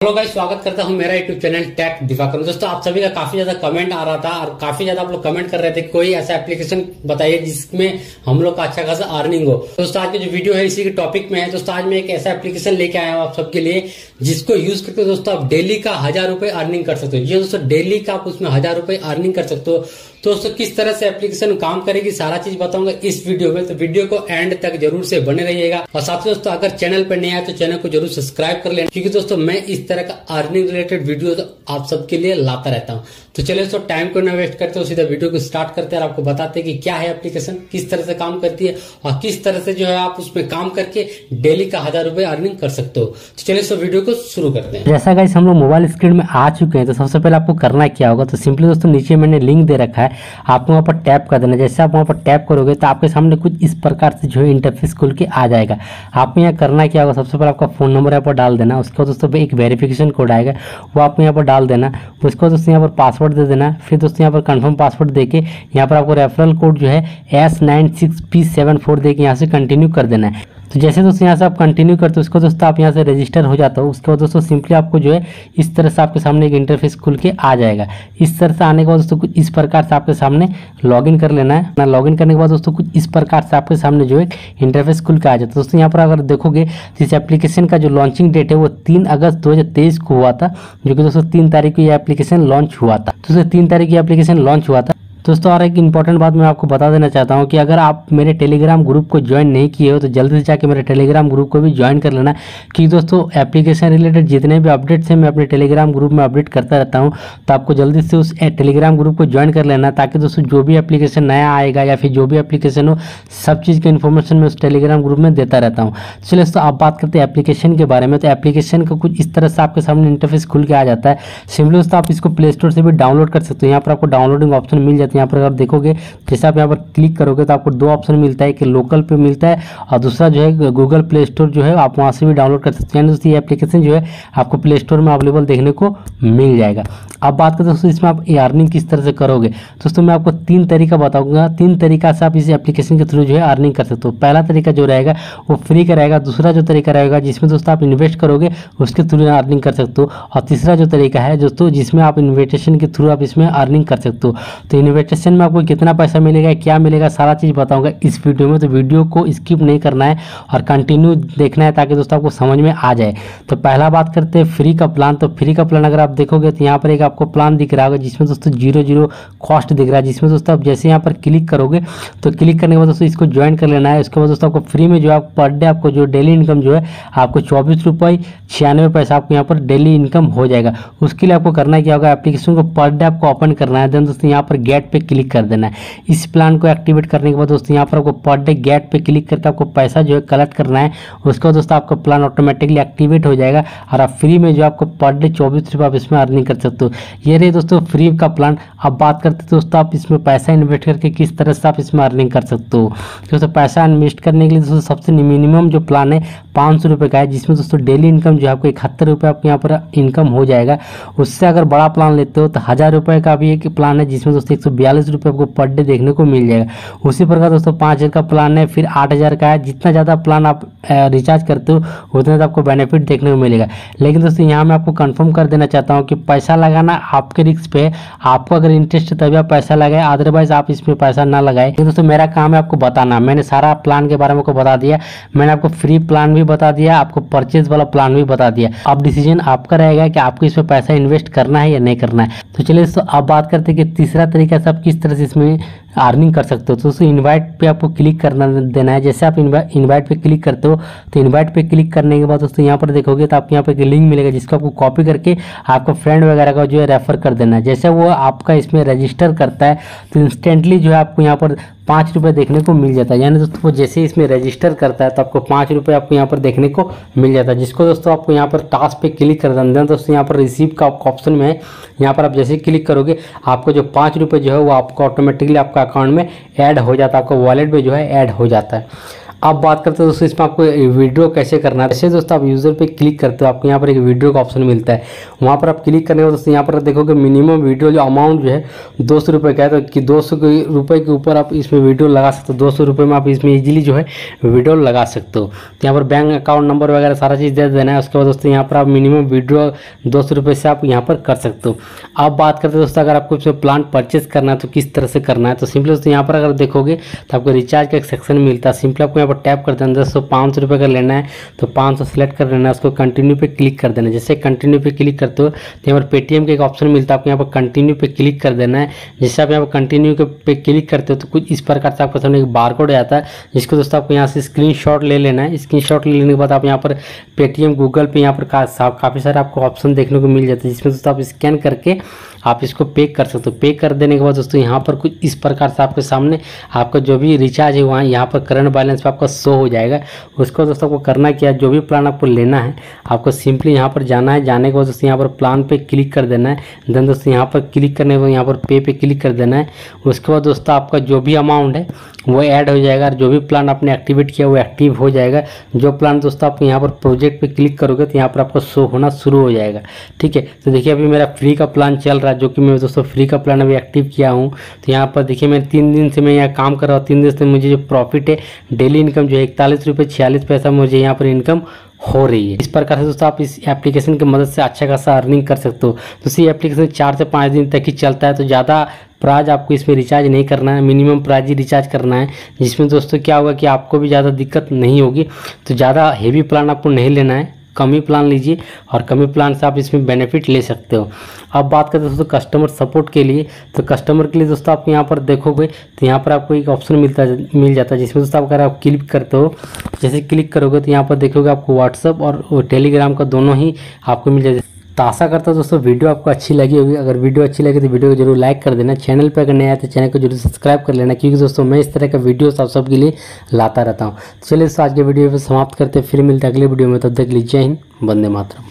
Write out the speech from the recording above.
Hello guys, स्वागत करता हूँ मेरा यूट्यूब चैनल टेक दिवाकर दोस्तों, आप सभी का काफ़ी ज़्यादा कमेंट आ रहा था और काफ़ी ज़्यादा आप लोग कमेंट कर रहे थे कोई ऐसा एप्लीकेशन बताइए जिसमें हम लोग का अच्छा खासा अर्निंग हो। दोस्तों, आज की जो वीडियो है, इसी के टॉपिक में है। दोस्तों, आज मैं एक ऐसा एप्लीकेशन लेके आया हूँ आप सबके लिए, जिसको यूज़ करके, दोस्तों, आप डेली का हज़ार रुपए अर्निंग कर सकते हो। ये दोस्तों डेली का आप उसमें हज़ार रुपए अर्निंग कर सकते हो। तो दोस्तों, किस तरह से एप्लीकेशन काम करेगी, सारा चीज़ बताऊँगा इस वीडियो में। तो वीडियो को एंड तक ज़रूर से बने रहिएगा। और साथ ही दोस्तों, अगर चैनल पर नहीं आए तो चैनल को ज़रूर सब्सक्राइब कर लेना। क्योंकि दोस्तों, मैं इस तरह का अर्निंग रिलेटेड वीडियो तो आप सबके लिए लाता रहता हूँ। तो चलिए दोस्तों टाइम को ना वेस्ट करते हो सीधा वीडियो को स्टार्ट करते हैं और आपको बताते हैं कि क्या है एप्लीकेशन किस तरह से काम करती है और किस तरह से जो है आप उसमें काम करके डेली का हज़ार रुपए अर्निंग कर सकते हो। तो चलिए दोस्तों वीडियो को शुरू करते हैं। जैसा गाइस हम लोग मोबाइल स्क्रीन में आ चुके हैं तो सबसे पहले आपको करना क्या होगा तो सिंपली दोस्तों नीचे मैंने लिंक दे रखा है आपको वहाँ पर टैप कर देना। जैसे आप वहाँ पर टैप करोगे तो आपके सामने कुछ इस प्रकार से जो है इंटरफेस खुल के आ जाएगा। आपको यहाँ करना क्या होगा, सबसे पहले आपका फ़ोन नंबर यहाँ पर डाल देना, उसके बाद दोस्तों एक वेरिफिकेशन कोड आएगा, वो आपको यहाँ पर डाल देना। उसको दोस्तों यहाँ पर पासवर्ड दे देना। फिर दोस्तों यहाँ पर कन्फर्म पासवर्ड देके यहाँ पर आपको रेफरल कोड जो है S nine six P seven four दे के यहाँ से कंटिन्यू कर देना है। तो जैसे दोस्तों यहाँ से आप कंटिन्यू करते हो, उसको दोस्तों आप यहाँ से रजिस्टर हो जाता हो, उसके बाद दोस्तों सिंपली आपको जो है इस तरह से आपके सामने एक इंटरफेस खुल के आ जाएगा। इस तरह से आने के बाद दोस्तों कुछ इस प्रकार से आपके सामने लॉगिन कर लेना है। ना लॉगिन करने के बाद दोस्तों कुछ इस प्रकार से आपके सामने जो है इंटरफेस खुल के आ जाता है। दोस्तों यहाँ पर अगर देखोगे तो इस एप्लीकेशन का जो लॉन्चिंग डेट है, वो तीन अगस्त दो हज़ार तेईस को हुआ था, जो कि दोस्तों तीन तारीख को यह एप्लीकेशन लॉन्च हुआ था। दोस्तों तीन तारीख की एप्लीकेशन लॉन्च हुआ था। दोस्तों, और एक इंपॉर्टेंट बात मैं आपको बता देना चाहता हूँ कि अगर आप मेरे टेलीग्राम ग्रुप को ज्वाइन नहीं किए हो तो जल्दी से जाके मेरे टेलीग्राम ग्रुप को भी ज्वाइन कर लेना। क्योंकि दोस्तों एप्लीकेशन रिलेटेड जितने भी अपडेट्स हैं, मैं अपने टेलीग्राम ग्रुप में अपडेट करता रहता हूँ। तो आपको जल्दी से उस टेलीग्राम ग्रुप को ज्वाइन कर लेना, ताकि दोस्तों, जो भी एप्लीकेशन नया आएगा या फिर जो भी एप्लीकेशन हो, सब चीज़ की इन्फॉर्मेशन मैं उस टेलीग्राम ग्रुप में देता रहता हूँ। चलिए दोस्तों आप बात करते हैं एप्लीकेशन के बारे में। तो एप्लीकेशन का कुछ इस तरह से आपके सामने इंटरफेस खुल के आ जाता है। सिम्पली दोस्तों, आप इसको प्ले स्टोर से भी डाउनलोड कर सकते हो। यहाँ पर आपको डाउनलोडिंग ऑप्शन मिल जाता है। यहाँ पर अगर देखोगे, जैसे आप यहाँ पर क्लिक करोगे तो आपको दो ऑप्शन मिलता है कि लोकल पे मिलता है और दूसरा जो है गूगल प्ले स्टोर जो है, आप वहाँ से भी डाउनलोड कर सकते हैं। दोस्तों ये एप्लीकेशन जो है, आपको प्ले स्टोर में अवेलेबल देखने को मिल जाएगा। अब बात करते दोस्तों, इसमें आप अर्निंग किस तरह से करोगे? दोस्तों, मैं आपको तीन तरीका बताऊँगा। तीन तरीका से आप इस एप्लीकेशन के थ्रू जो है अर्निंग कर सकते हो। पहला तरीका जो रहेगा, वो फ्री का रहेगा। दूसरा जो तरीका रहेगा, जिसमें दोस्तों आप इन्वेस्ट करोगे, उसके थ्रू अर्निंग कर सकते हो। और तीसरा जो तरीका है, दोस्तों, जिसमें आप इन्विटेशन के थ्रू आप इसमें अर्निंग कर सकते हो। तो इन्विटेशन में आपको कितना पैसा मिलेगा, क्या मिलेगा, सारा चीज़ बताऊँगा। इस वीडियो में तो वीडियो को स्किप नहीं करना है और कंटिन्यू देखना है ताकि दोस्तों आपको समझ में आ जाए। तो पहला बात करते हैं फ्री का प्लान तो फ्री का प्लान अगर आप देखोगे तो यहाँ पर एक आपको प्लान दिख रहा होगा, जिसमें दोस्तों ज़ीरो ज़ीरो कॉस्ट दिख रहा है। जिसमें दोस्तों आप जैसे यहाँ पर क्लिक करोगे तो क्लिक करने के बाद दोस्तों इसको ज्वाइन कर लेना है। उसके बाद दोस्तों आपको फ्री में जो है पर डे आपको जो डेली इनकम जो है, आपको चौबीस रुपये छियानवे पैसा आपको यहाँ पर डेली इनकम हो जाएगा। उसके लिए आपको करना क्या होगा एप्लीकेशन को पर डे आपको ओपन करना है। देन दोस्तों यहाँ पर गेट पे क्लिक कर देना है। इस प्लान को एक्टिवेट करने के बाद दोस्तों, यहाँ पर आपको पर डे गेट पे क्लिक करके आपको पैसा जो है कलेक्ट करना है। उसके बाद दोस्तों, आपका प्लान ऑटोमेटिकली एक्टिवेट हो जाएगा और आप फ्री में जो आपको पर डे चौबीस रुपये आप इसमें अर्निंग कर सकते हो। ये रही दोस्तों फ्री का प्लान अब बात करते दोस्तों, आप इसमें पैसा इन्वेस्ट करके किस तरह से आप इसमें अर्निंग कर सकते हो। दोस्तों, पैसा इन्वेस्ट करने के लिए दोस्तों, सबसे मिनिमम जो प्लान है, पाँच सौ का है, जिसमें दोस्तों डेली इनकम जो है आपको इकहत्तर रुपये आपको यहाँ पर इनकम हो जाएगा। उससे अगर बड़ा प्लान लेते हो तो हज़ार रुपये का भी एक प्लान है, जिसमें दोस्तों एक सौ बयालीस रुपये आपको पर डे देखने को मिल जाएगा। उसी प्रकार दोस्तों, पाँच हज़ार का प्लान है, फिर आठ हज़ार का है। जितना ज़्यादा प्लान आप रिचार्ज करते हो, उतना ज़्यादा आपको बेनिफिट देखने को मिलेगा। लेकिन दोस्तों, यहाँ मैं आपको कंफर्म कर देना चाहता हूँ कि पैसा लगाना आपके रिस्क पे आपको अगर इंटरेस्ट है, तभी आप पैसा लगाए अदरवाइज़ आप इसमें पैसा ना लगाए। लेकिन दोस्तों, मेरा काम है आपको बताना। मैंने सारा प्लान के बारे में आपको बता दिया। मैंने आपको फ्री प्लान भी बता दिया, आपको परचेज वाला प्लान भी बता दिया। अब डिसीज़न आपका रहेगा कि आपको इसमें पैसा इन्वेस्ट करना है या नहीं करना है। तो चलिए दोस्तों, अब बात करते हैं कि तीसरा तरीका आप किस तरह से इसमें अर्निंग कर सकते हो। तो दोस्तों इनवाइट पे आपको क्लिक करना देना है। जैसे आप इनवाइट पे क्लिक करते हो तो इनवाइट पे क्लिक करने के बाद दोस्तों यहाँ पर देखोगे तो आपको यहाँ पर एक लिंक मिलेगा जिसको आपको कॉपी करके आपको फ्रेंड वगैरह का जो है रेफर कर देना है। जैसे वो आपका इसमें रजिस्टर करता है तो इंस्टेंटली जो है आपको यहाँ पर पाँच रुपये देखने को मिल जाता है। यानी दोस्तों वो जैसे इसमें रजिस्टर करता है तो आपको पाँच रुपये आपको यहाँ पर देखने को मिल जाता है। जिसको दोस्तों आपको यहाँ पर टास्क पे क्लिक कर देना दोस्तों यहाँ पर रिसीव का ऑप्शन में है। यहाँ पर आप जैसे क्लिक करोगे, आपको जो पाँच रुपये जो है वो आपको ऑटोमेटिकली आपका अकाउंट में ऐड हो जाता है, आपका वॉलेट में जो है ऐड हो जाता है। अब बात करते हैं दोस्तों, इसमें आपको वीडियो कैसे करना है? जैसे दोस्तों, आप यूज़र पे क्लिक करते हो, आपको यहाँ पर एक वीडियो का ऑप्शन मिलता है। वहाँ पर आप क्लिक करने के दोस्तों, यहाँ पर देखोगे मिनिमम वीडियो जो अमाउंट जो है, दो सौ रुपये का है। तो कि दो सौ रुपये के ऊपर आप इसमें वीडियो लगा सकते हो। दो सौ रुपये में आप इसमें ईजिली जो है वीडियो लगा सकते हो। तो यहाँ पर बैंक अकाउंट नंबर वगैरह सारा चीज़ दे देना है। उसके बाद दोस्तों, यहाँ पर आप मिनिमम वीडियो दो सौ रुपये से आप यहाँ पर कर सकते हो। अब बात करते हैं दोस्तों, अगर आपको इसमें प्लान परचेज करना है तो किस तरह से करना है? तो सिंपली दोस्तों, यहाँ पर अगर देखोगे तो आपको रिचार्ज का एक सेक्शन मिलता है। सिंपली आपको पर टैप कर देना सौ पाँच सौ का लेना है तो पाँच सौ सेलेक्ट कर लेना है उसको कंटिन्यू पे क्लिक कर देना। जैसे कंटिन्यू पे क्लिक करते हो तो यहाँ पर पेटीएम का एक ऑप्शन मिलता है, आपको यहाँ पर कंटिन्यू पे क्लिक कर देना है। जैसे आप यहाँ पर कंटिन्यू पे क्लिक करते हो तो कुछ इस प्रकार से आपके सामने एक बार कोड आता है, जिसको दोस्तों आपको यहाँ से स्क्रीन ले लेना है। स्क्रीन ले लेने के बाद आप यहाँ पर पेटीएम गूगल पे यहाँ पर काफ़ी सारे आपको ऑप्शन देखने को मिल जाते हैं, जिसमें दोस्तों आप स्कैन करके आप इसको पे कर सकते हो। पे कर देने के बाद दोस्तों, यहाँ पर कुछ इस प्रकार से आपके सामने आपका जो भी रिचार्ज है, वहाँ यहाँ पर करंट बैलेंस आपका शो हो जाएगा। उसको दोस्तों, आपको करना क्या जो भी प्लान आपको लेना है, आपको सिंपली यहाँ पर जाना है। जाने के बाद दोस्तों, यहाँ पर प्लान पर क्लिक कर देना है। देन दोस्तों, यहाँ पर क्लिक करने के बाद यहाँ पर पे पे क्लिक कर देना है। उसके बाद दोस्तों, आपका जो भी अमाउंट है वो ऐड हो जाएगा और जो भी प्लान आपने एक्टिवेट किया, वो एक्टिव हो जाएगा। जो प्लान दोस्तों आप यहाँ पर प्रोजेक्ट पे क्लिक करोगे तो यहाँ पर आपका शो होना शुरू हो जाएगा। ठीक है? तो देखिए, अभी मेरा फ्री का प्लान चल रहा है, जो कि मैं दोस्तों फ्री का प्लान अभी एक्टिव किया हूँ। तो यहाँ पर देखिए मैं तीन दिन से मैं यहाँ काम कर रहा हूँ। तीन दिन से मुझे जो प्रॉफिट है डेली इनकम जो है, इकतालीस रुपये छियालीस पैसा मुझे यहाँ पर इनकम हो रही है। इस प्रकार से दोस्तों आप इस एप्लीकेशन की मदद से अच्छा खासा अर्निंग कर सकते हो। तो ये एप्लीकेशन चार से पाँच दिन तक ही चलता है तो ज़्यादा प्राइज आपको इसमें रिचार्ज नहीं करना है। मिनिमम प्राइज ही रिचार्ज करना है, जिसमें दोस्तों क्या होगा कि आपको भी ज़्यादा दिक्कत नहीं होगी। तो ज़्यादा हेवी प्लान आपको नहीं लेना है। कम प्लान लीजिए और कमी प्लान से आप इसमें बेनिफिट ले सकते हो। अब बात करते दोस्तों कस्टमर सपोर्ट के लिए तो कस्टमर के लिए दोस्तों आप यहाँ पर देखोगे तो यहाँ पर आपको एक ऑप्शन मिलता मिल जाता है, जिसमें दोस्तों आप अगर आप क्लिक करते हो, जैसे क्लिक करोगे तो यहाँ पर देखोगे आपको व्हाट्सअप और टेलीग्राम का दोनों ही आपको मिल जाए तो आशा करता हूँ दोस्तों वीडियो आपको अच्छी लगी होगी। अगर वीडियो अच्छी लगी तो वीडियो को ज़रूर लाइक कर देना। चैनल पर अगर नया आया तो चैनल को ज़रूर सब्सक्राइब कर लेना, क्योंकि दोस्तों मैं इस तरह का वीडियो आप सबके लिए लाता रहता हूँ। चलिए दोस्तों, आज के वीडियो पर समाप्त करते फिर मिलते अगले वीडियो में, तब तक लीजिए हिंद बंदे मातरम।